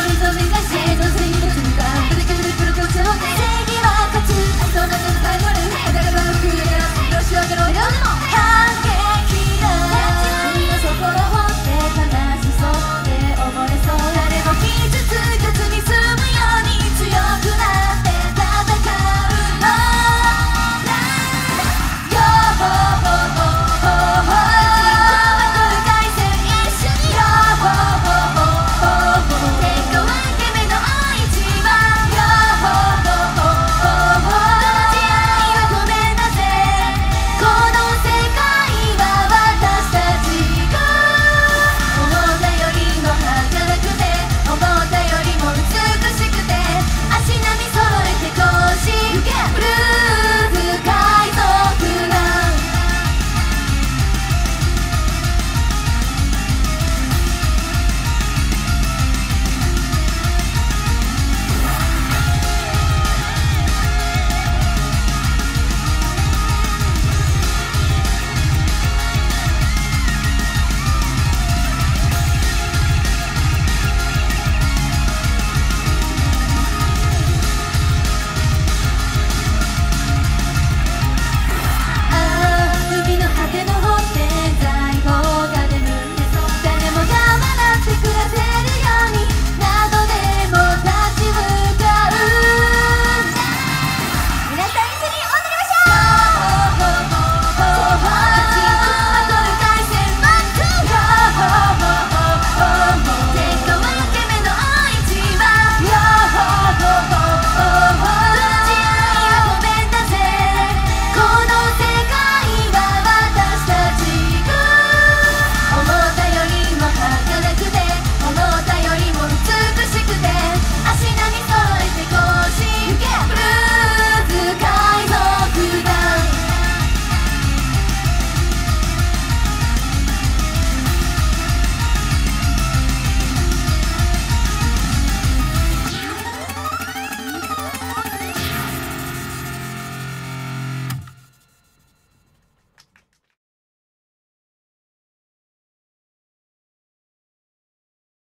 是你走你的。